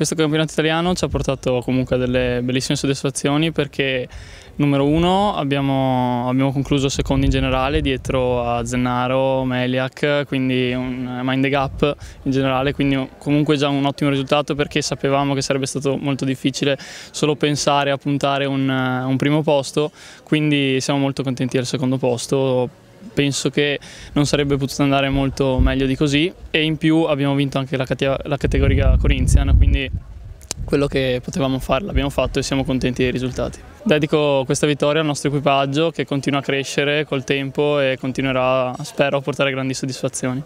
Questo campionato italiano ci ha portato comunque delle bellissime soddisfazioni perché numero uno abbiamo, abbiamo concluso secondo in generale dietro a Zennaro, Meliak, quindi un mind the gap in generale, quindi comunque già un ottimo risultato perché sapevamo che sarebbe stato molto difficile solo pensare a puntare un, un primo posto, quindi siamo molto contenti del secondo posto penso che non sarebbe potuto andare molto meglio di così e in più abbiamo vinto anche la, la categoria Corinthian, quindi quello che potevamo fare l'abbiamo fatto e siamo contenti dei risultati. Dedico questa vittoria al nostro equipaggio che continua a crescere col tempo e continuerà, spero, a portare grandi soddisfazioni.